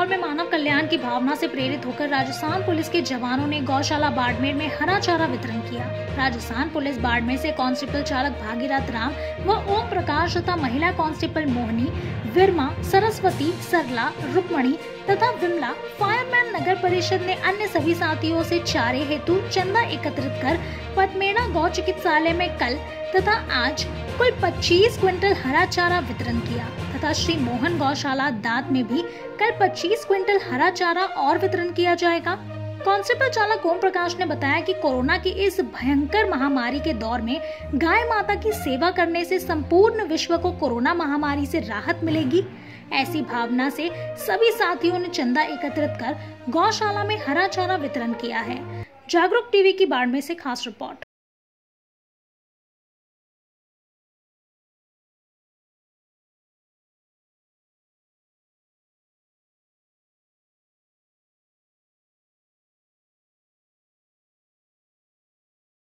दौर में मानव कल्याण की भावना से प्रेरित होकर राजस्थान पुलिस के जवानों ने गौशाला बाड़मेर में हरा चारा वितरण किया। राजस्थान पुलिस बाड़मेर से कांस्टेबल चालक भागीरथ राम व ओम प्रकाश तथा महिला कांस्टेबल मोहनी, विरमा, सरस्वती, सरला, रुक्मणी तथा विमला, फायरमैन नगर परिषद ने अन्य सभी साथियों से चारे हेतु चंदा एकत्रित कर पटमेड़ा गौ चिकित्सालय में कल तथा आज कुल 25 क्विंटल हरा चारा वितरण किया, तथा श्री मोहन गौशाला दाद में भी कल 25 क्विंटल हरा चारा और वितरण किया जाएगा। कांस्टेबल चालक ओम प्रकाश ने बताया कि कोरोना की इस भयंकर महामारी के दौर में गाय माता की सेवा करने से संपूर्ण विश्व को कोरोना महामारी से राहत मिलेगी। ऐसी भावना से सभी साथियों ने चंदा एकत्रित कर गौशाला में हरा चारा वितरण किया है। जागरूक टीवी की बाढ़ में से खास रिपोर्ट।